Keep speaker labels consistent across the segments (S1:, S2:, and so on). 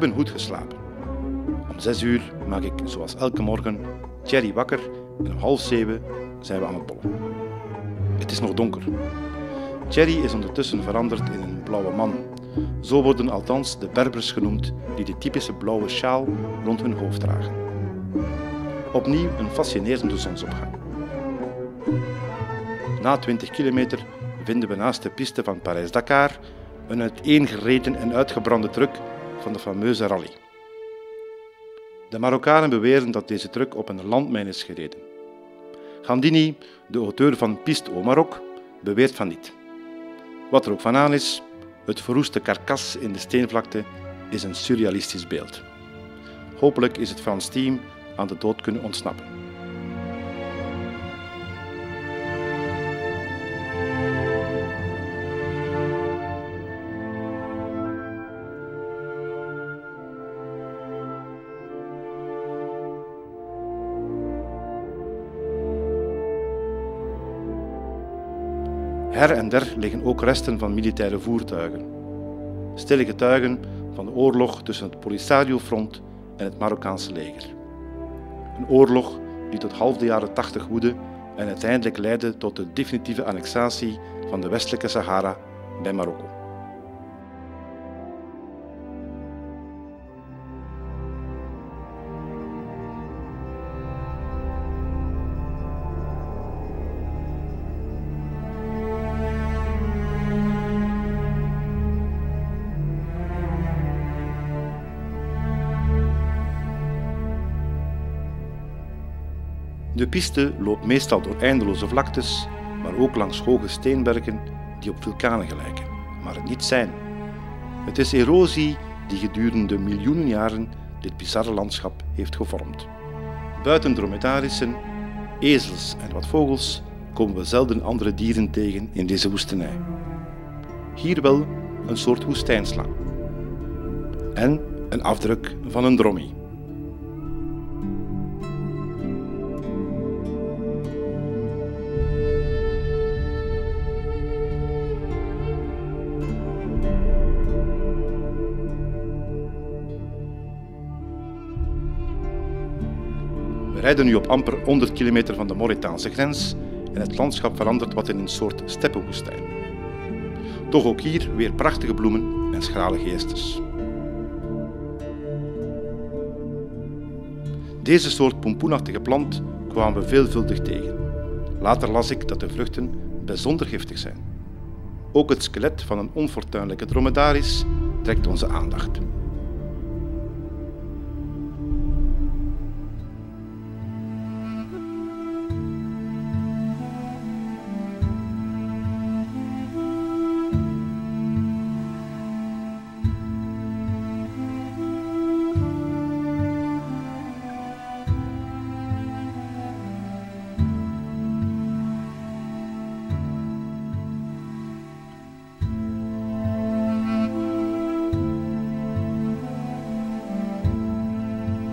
S1: hebben goed geslapen. Om zes uur maak ik, zoals elke morgen, Thierry wakker en om half zeven zijn we aan het bollen. Het is nog donker. Thierry is ondertussen veranderd in een blauwe man. Zo worden althans de Berbers genoemd die de typische blauwe sjaal rond hun hoofd dragen. Opnieuw een fascinerende zonsopgang. Na 20 kilometer vinden we naast de piste van Parijs-Dakar een uiteengereten en uitgebrande truck van de fameuze rally. De Marokkanen beweren dat deze truck op een landmijn is gereden. Gandini, de auteur van Piste au Maroc, beweert van niet. Wat er ook van aan is, het verroeste karkas in de steenvlakte is een surrealistisch beeld. Hopelijk is het Frans team aan de dood kunnen ontsnappen. Her en der liggen ook resten van militaire voertuigen. Stille getuigen van de oorlog tussen het Polisario-front en het Marokkaanse leger. Een oorlog die tot half de jaren 80 woedde en uiteindelijk leidde tot de definitieve annexatie van de westelijke Sahara bij Marokko. De piste loopt meestal door eindeloze vlaktes, maar ook langs hoge steenbergen die op vulkanen gelijken, maar het niet zijn. Het is erosie die gedurende miljoenen jaren dit bizarre landschap heeft gevormd. Buiten dromedarissen, ezels en wat vogels komen we zelden andere dieren tegen in deze woestenij. Hier wel een soort woestijnslang. En een afdruk van een dromie. Rijden nu op amper 100 kilometer van de Mauritaanse grens en het landschap verandert wat in een soort steppenwoestijn. Toch ook hier weer prachtige bloemen en schrale geestes. Deze soort pompoenachtige plant kwamen we veelvuldig tegen. Later las ik dat de vruchten bijzonder giftig zijn. Ook het skelet van een onfortuinlijke dromedaris trekt onze aandacht.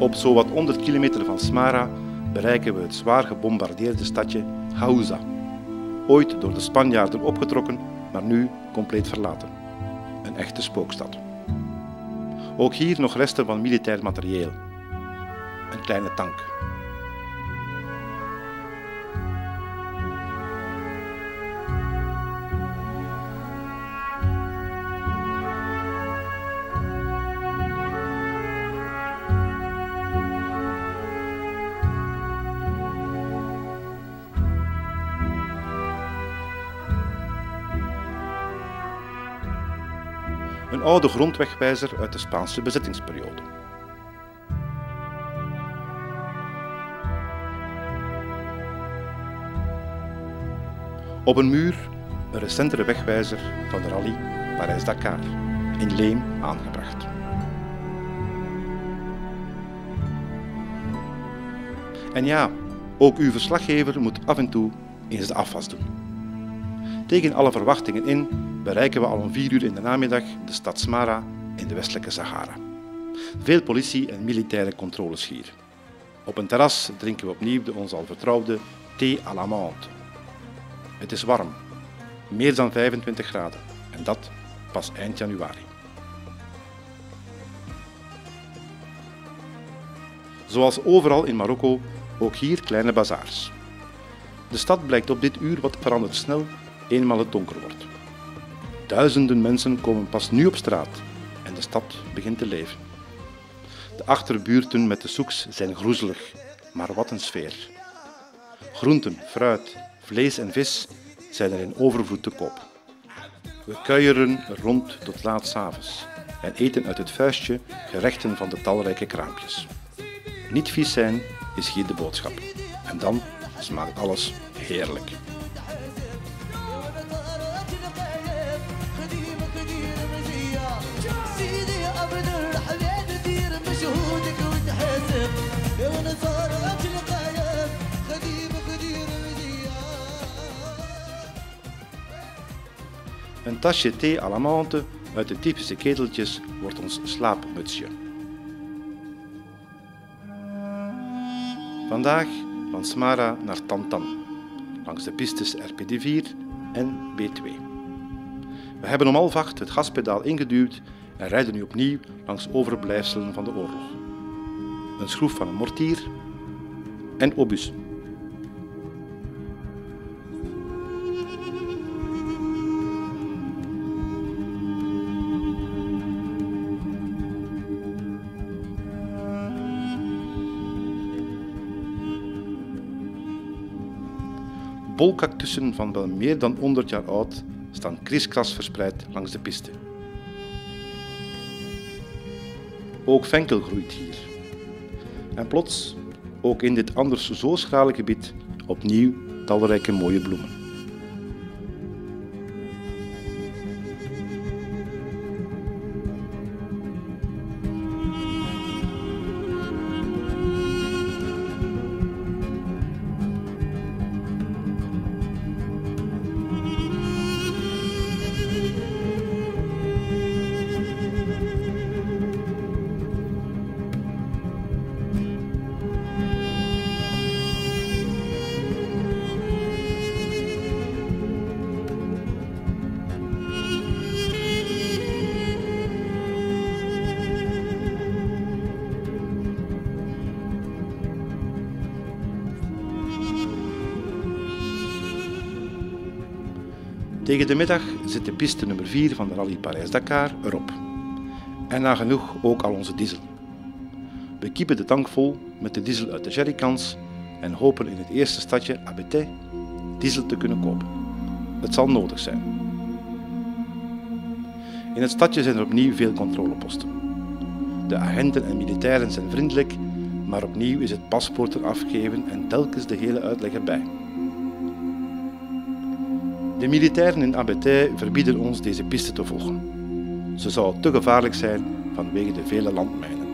S1: Op zowat 100 kilometer van Smara bereiken we het zwaar gebombardeerde stadje Hausa. Ooit door de Spanjaarden opgetrokken, maar nu compleet verlaten. Een echte spookstad. Ook hier nog resten van militair materieel. Een kleine tank. Oude grondwegwijzer uit de Spaanse bezettingsperiode. Op een muur een recentere wegwijzer van de rally Parijs-Dakar, in leem aangebracht. En ja, ook uw verslaggever moet af en toe eens de afwas doen. Tegen alle verwachtingen in bereiken we al om vier uur in de namiddag de stad Smara in de westelijke Sahara. Veel politie en militaire controles hier. Op een terras drinken we opnieuw de ons al vertrouwde thee à la menthe. Het is warm, meer dan 25 graden, en dat pas eind januari. Zoals overal in Marokko, ook hier kleine bazaars. De stad blijkt op dit uur wat verandert snel, eenmaal het donker wordt. Duizenden mensen komen pas nu op straat en de stad begint te leven. De achterbuurten met de soeks zijn groezelig, maar wat een sfeer. Groenten, fruit, vlees en vis zijn er in overvloed te koop. We kuieren rond tot laat s'avonds en eten uit het vuistje gerechten van de talrijke kraampjes. Niet vies zijn is hier de boodschap. En dan smaakt alles heerlijk. Tasje thee à la menthe uit de typische keteltjes wordt ons slaapmutsje. Vandaag van Smara naar Tantan, langs de pistes RPD4 en B2. We hebben om half het gaspedaal ingeduwd en rijden nu opnieuw langs overblijfselen van de oorlog. Een schroef van een mortier en obus. Bolcactussen van wel meer dan 100 jaar oud staan kriskras verspreid langs de piste. Ook venkel groeit hier. En plots, ook in dit anders zo schrale gebied, opnieuw talrijke mooie bloemen. Tegen de middag zit de piste nummer 4 van de Rallye Parijs-Dakar erop. En nagenoeg ook al onze diesel. We kiepen de tank vol met de diesel uit de jerrycans en hopen in het eerste stadje Abete diesel te kunnen kopen. Het zal nodig zijn. In het stadje zijn er opnieuw veel controleposten. De agenten en militairen zijn vriendelijk, maar opnieuw is het paspoort afgeven en telkens de hele uitleg erbij. De militairen in Abetay verbieden ons deze piste te volgen. Ze zou te gevaarlijk zijn vanwege de vele landmijnen.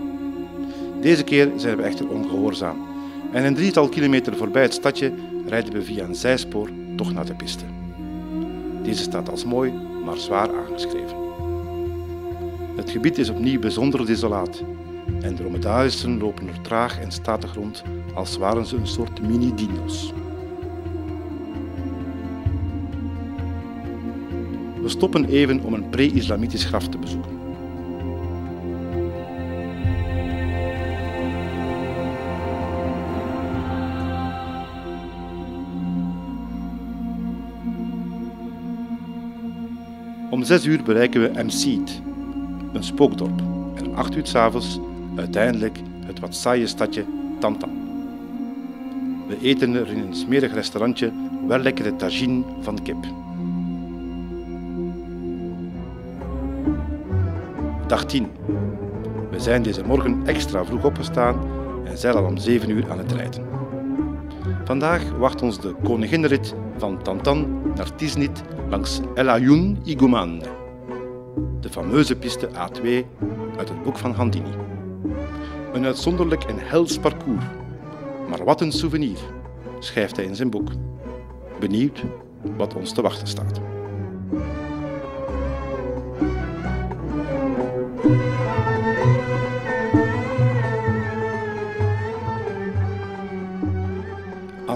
S1: Deze keer zijn we echter ongehoorzaam en een drietal kilometer voorbij het stadje rijden we via een zijspoor toch naar de piste. Deze staat als mooi, maar zwaar aangeschreven. Het gebied is opnieuw bijzonder desolaat en de dromedarissen lopen er traag en statig rond als waren ze een soort mini-dino's. We stoppen even om een pre-islamitisch graf te bezoeken. Om zes uur bereiken we Mseed, een spookdorp, en om acht uur s'avonds uiteindelijk het wat saaie stadje Tantan. We eten er in een smerig restaurantje wel lekkere tagine van kip. Dag 10. We zijn deze morgen extra vroeg opgestaan en zijn al om 7 uur aan het rijden. Vandaag wacht ons de koninginrit van Tantan naar Tiznit langs El Ayoun Igouman, de fameuze piste A2 uit het boek van Handini. Een uitzonderlijk en hels parcours, maar wat een souvenir, schrijft hij in zijn boek. Benieuwd wat ons te wachten staat.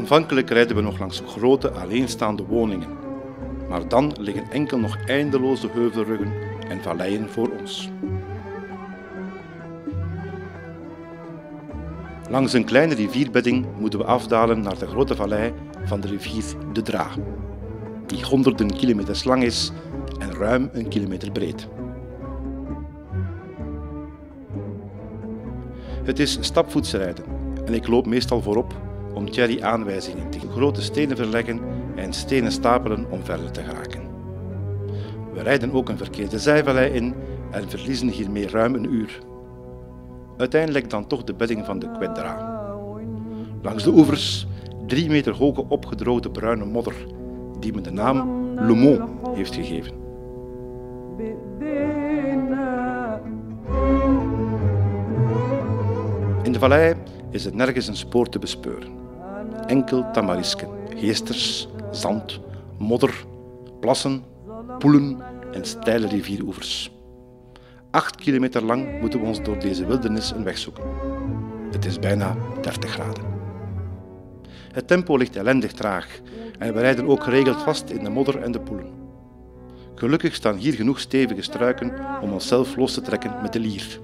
S1: Aanvankelijk rijden we nog langs grote alleenstaande woningen, maar dan liggen enkel nog eindeloze heuvelruggen en valleien voor ons. Langs een kleine rivierbedding moeten we afdalen naar de grote vallei van de rivier de Dra, die honderden kilometers lang is en ruim een kilometer breed. Het is stapvoetsrijden en ik loop meestal voorop om Thierry aanwijzingen te grote stenen verleggen en stenen stapelen om verder te geraken. We rijden ook een verkeerde zijvallei in en verliezen hiermee ruim een uur. Uiteindelijk dan toch de bedding van de Quedra. Langs de oevers drie meter hoge opgedroogde bruine modder die me de naam Le heeft gegeven. In de vallei is er nergens een spoor te bespeuren. Enkel tamarisken, geesters, zand, modder, plassen, poelen en steile rivieroevers. Acht kilometer lang moeten we ons door deze wildernis een weg zoeken. Het is bijna 30 graden. Het tempo ligt ellendig traag en we rijden ook geregeld vast in de modder en de poelen. Gelukkig staan hier genoeg stevige struiken om onszelf los te trekken met de lier.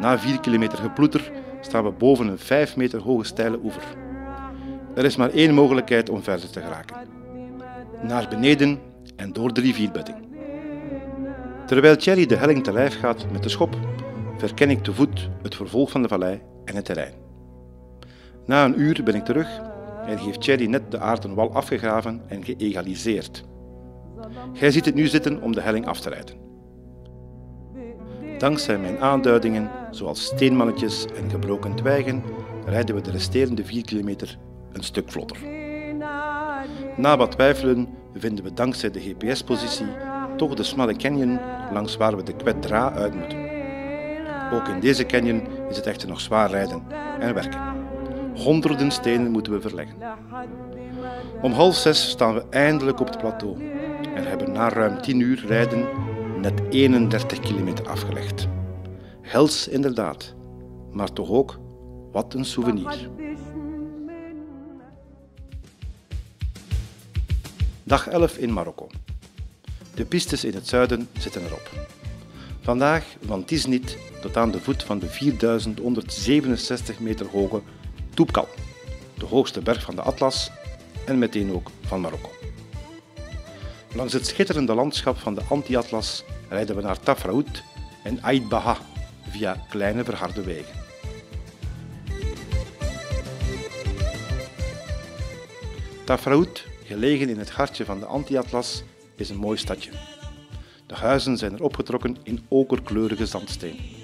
S1: Na vier kilometer geploeter staan we boven een vijf meter hoge steile oever. Er is maar één mogelijkheid om verder te geraken. Naar beneden en door de rivierbedding. Terwijl Thierry de helling te lijf gaat met de schop, verken ik te voet het vervolg van de vallei en het terrein. Na een uur ben ik terug en heeft Thierry net de aarden wal afgegraven en geëgaliseerd. Gij ziet het nu zitten om de helling af te rijden. Dankzij mijn aanduidingen, zoals steenmannetjes en gebroken twijgen, rijden we de resterende 4 kilometer een stuk vlotter. Na wat twijfelen vinden we dankzij de GPS-positie toch de smalle canyon langs waar we de Quedra uit moeten. Ook in deze canyon is het echter nog zwaar rijden en werken. Honderden stenen moeten we verleggen. Om half zes staan we eindelijk op het plateau en hebben na ruim 10 uur rijden net 31 kilometer afgelegd. Hels inderdaad, maar toch ook wat een souvenir. Dag 11 in Marokko. De pistes in het zuiden zitten erop. Vandaag van Tiznit tot aan de voet van de 4167 meter hoge Toubkal, de hoogste berg van de Atlas en meteen ook van Marokko. Langs het schitterende landschap van de Anti-Atlas rijden we naar Tafraout en Ait Baha via kleine verharde wegen. Tafraout, gelegen in het hartje van de Anti-Atlas, is een mooi stadje. De huizen zijn er opgetrokken in okerkleurige zandsteen.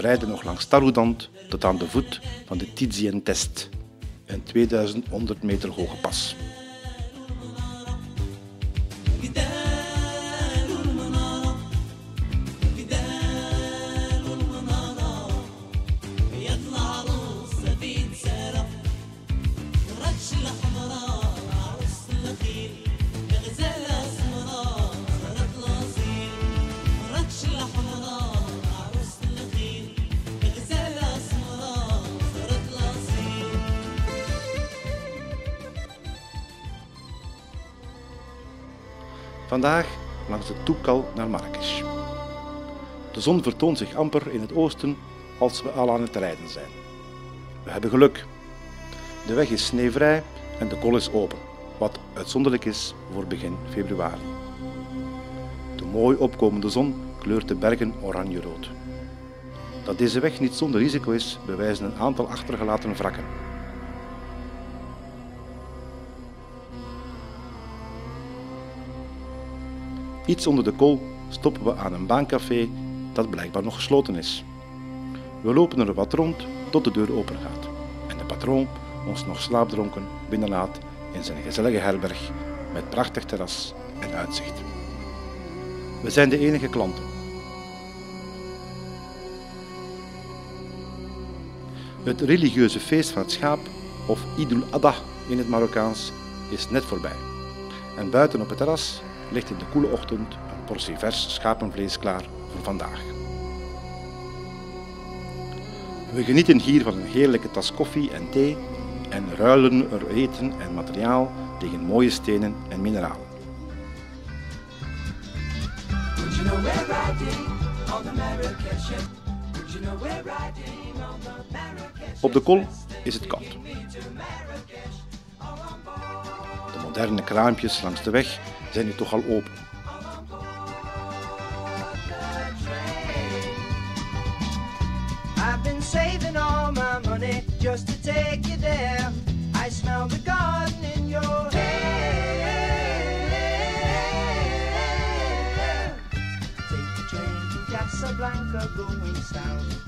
S1: We rijden nog langs Taroudant tot aan de voet van de Tizien Test, een 2100 meter hoge pas. Vandaag langs de Toekal naar Marrakesh. De zon vertoont zich amper in het oosten als we al aan het rijden zijn. We hebben geluk. De weg is sneeuwvrij en de kol is open, wat uitzonderlijk is voor begin februari. De mooi opkomende zon kleurt de bergen oranje-rood. Dat deze weg niet zonder risico is, bewijzen een aantal achtergelaten wrakken. Iets onder de kool stoppen we aan een baancafé dat blijkbaar nog gesloten is. We lopen er wat rond tot de deur open gaat en de patroon ons nog slaapdronken binnenlaat in zijn gezellige herberg met prachtig terras en uitzicht. We zijn de enige klanten. Het religieuze feest van het schaap of Idul Adha in het Marokkaans, is net voorbij. En buiten op het terras ligt in de koele ochtend een portie vers schapenvlees klaar voor vandaag. We genieten hier van een heerlijke tas koffie en thee en ruilen er eten en materiaal tegen mooie stenen en mineralen. Op de kol is het koud. De moderne kraampjes langs de weg zijn nu toch al open. I've been saving all my money just to take you there. I smell the garden in your hair. Take the train to Casablanca going south.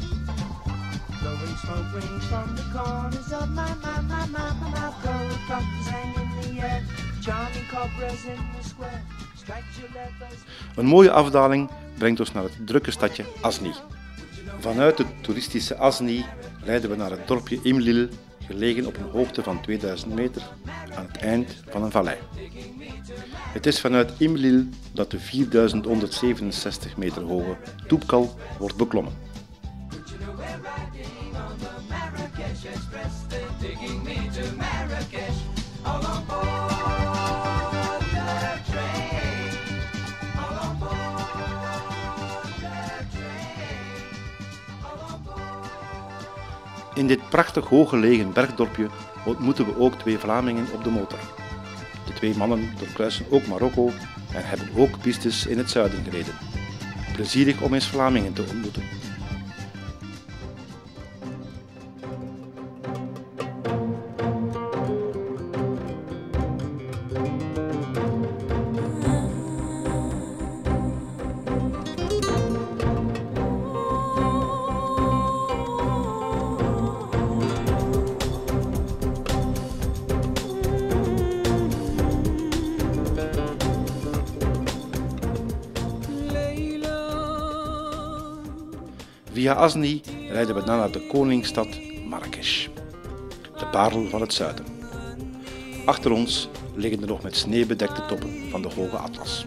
S1: Blowing smoke rings from the corners of my, my, my, my, Een mooie afdaling brengt ons naar het drukke stadje Asni. Vanuit het toeristische Asni rijden we naar het dorpje Imlil, gelegen op een hoogte van 2000 meter aan het eind van een vallei. Het is vanuit Imlil dat de 4167 meter hoge Toepkal wordt beklommen. In dit prachtig hooggelegen bergdorpje ontmoeten we ook twee Vlamingen op de motor. De twee mannen doorkruisen ook Marokko en hebben ook pistes in het zuiden gereden. Plezierig om eens Vlamingen te ontmoeten. Asni rijden we dan naar de koningsstad Marrakesh, de parel van het zuiden. Achter ons liggen de nog met sneeuw bedekte toppen van de hoge Atlas.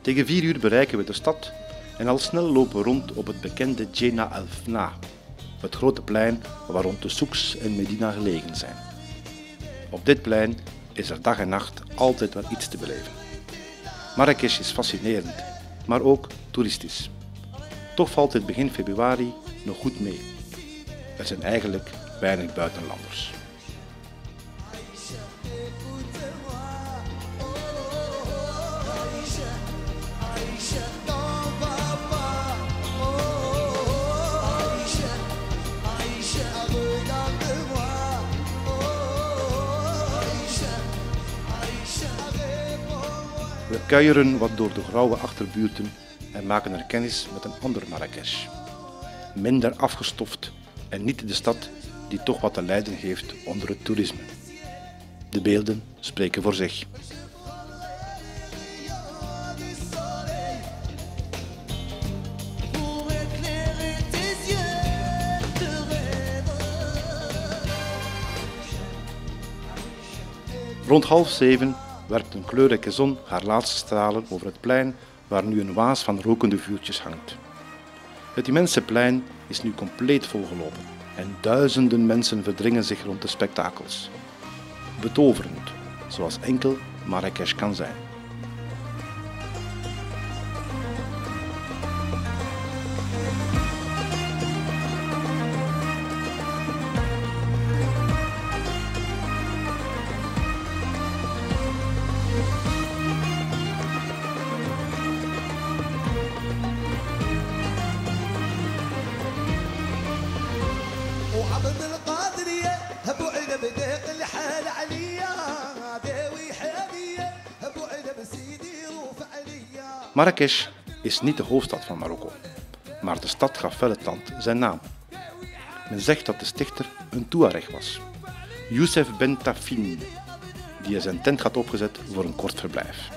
S1: Tegen vier uur bereiken we de stad en al snel lopen we rond op het bekende Jena el-Fna, het grote plein waar rond de souks en Medina gelegen zijn. Op dit plein is er dag en nacht altijd wel iets te beleven. Marrakesh is fascinerend, maar ook toeristisch. Toch valt het begin februari nog goed mee. Er zijn eigenlijk weinig buitenlanders. We kuieren wat door de grauwe achterbuurten en maken er kennis met een ander Marrakesh. Minder afgestoft en niet de stad die toch wat te lijden heeft onder het toerisme. De beelden spreken voor zich. Rond half zeven werpt een kleurrijke zon haar laatste stralen over het plein waar nu een waas van rokende vuurtjes hangt. Het immense plein is nu compleet volgelopen en duizenden mensen verdringen zich rond de spektakels. Betoverend, zoals enkel Marrakesh kan zijn. Marrakesh is niet de hoofdstad van Marokko, maar de stad gaf wel zijn naam. Men zegt dat de stichter een Tuareg was, Youssef Ben Tafin, die zijn tent had opgezet voor een kort verblijf.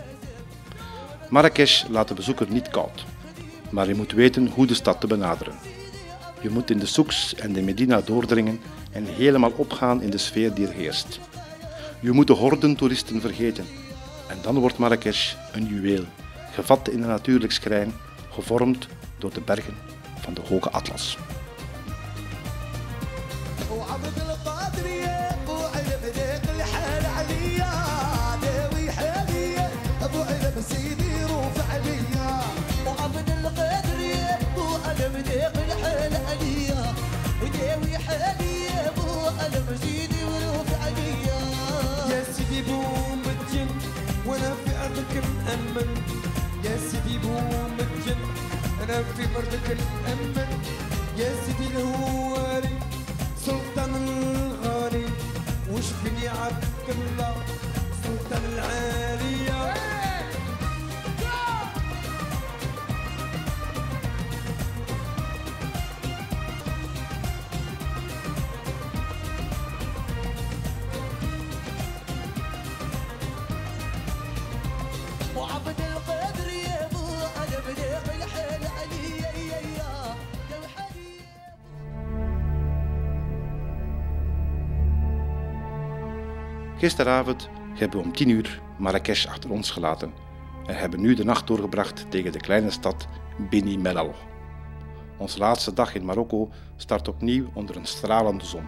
S1: Marrakesh laat de bezoeker niet koud, maar je moet weten hoe de stad te benaderen. Je moet in de souks en de Medina doordringen en helemaal opgaan in de sfeer die er heerst. Je moet de horden toeristen vergeten. En dan wordt Marrakesh een juweel, gevat in een natuurlijk schrijn, gevormd door de bergen van de Hoge Atlas. Gisteravond hebben we om tien uur Marrakesh achter ons gelaten en hebben nu de nacht doorgebracht tegen de kleine stad Beni Mellal. Onze laatste dag in Marokko start opnieuw onder een stralende zon.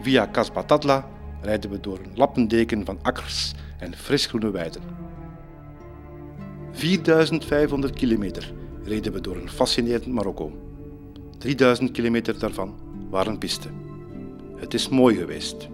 S1: Via Casbatadla rijden we door een lappendeken van akkers en frisgroene weiden. 4500 kilometer reden we door een fascinerend Marokko. 3000 kilometer daarvan waren piste. Het is mooi geweest.